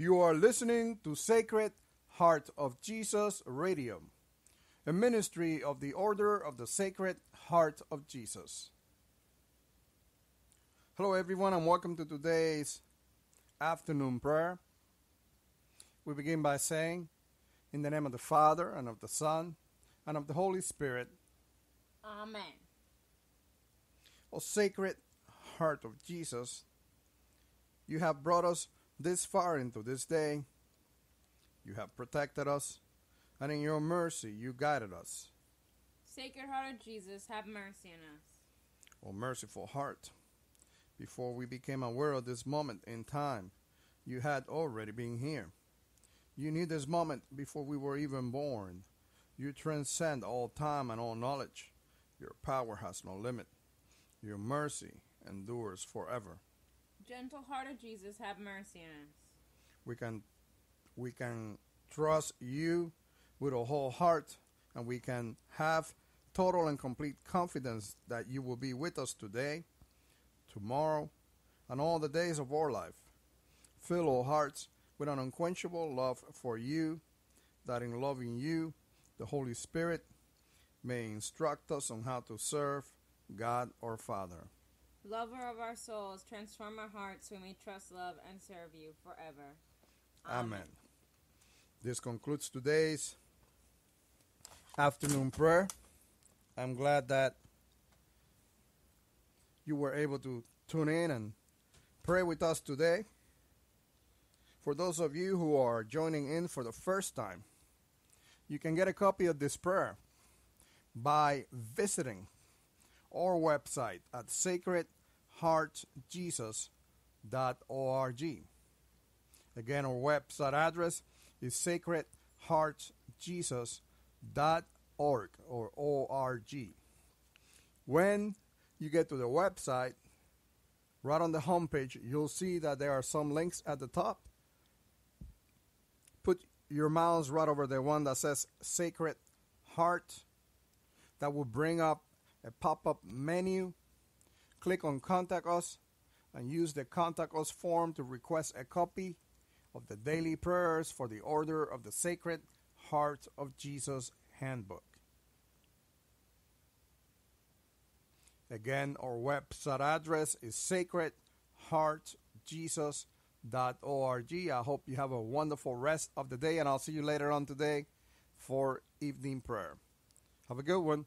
You are listening to Sacred Heart of Jesus Radio, a ministry of the Order of the Sacred Heart of Jesus. Hello, everyone, and welcome to today's afternoon prayer. We begin by saying, In the name of the Father, and of the Son, and of the Holy Spirit, Amen. O Sacred Heart of Jesus, you have brought us this far into this day. You have protected us, and in your mercy you guided us. Sacred Heart of Jesus, have mercy on us. O merciful heart, before we became aware of this moment in time, you had already been here. You knew this moment before we were even born. You transcend all time and all knowledge. Your power has no limit. Your mercy endures forever. Gentle Heart of Jesus, have mercy on us. We can we can trust you with a whole heart and we can have total and complete confidence that you will be with us today, tomorrow, and all the days of our life. Fill our hearts with an unquenchable love for you, that in loving you, the Holy Spirit may instruct us on how to serve God our Father. Lover of our souls, transform our hearts so we may trust, love, and serve you forever. Amen. This concludes today's afternoon prayer. I'm glad that you were able to tune in and pray with us today. For those of you who are joining in for the first time, you can get a copy of this prayer by visiting our website at sacredheartjesus.org. Again, our website address is sacredheartjesus.org or O-R-G. When you get to the website, right on the homepage, you'll see that there are some links at the top. Put your mouse right over the one that says Sacred Heart. That will bring up a pop-up menu. Click on Contact Us and use the Contact Us form to request a copy of the daily prayers for the Order of the Sacred Heart of Jesus Handbook. Again, our website address is sacredheartjesus.org. I hope you have a wonderful rest of the day, and I'll see you later on today for evening prayer. Have a good one.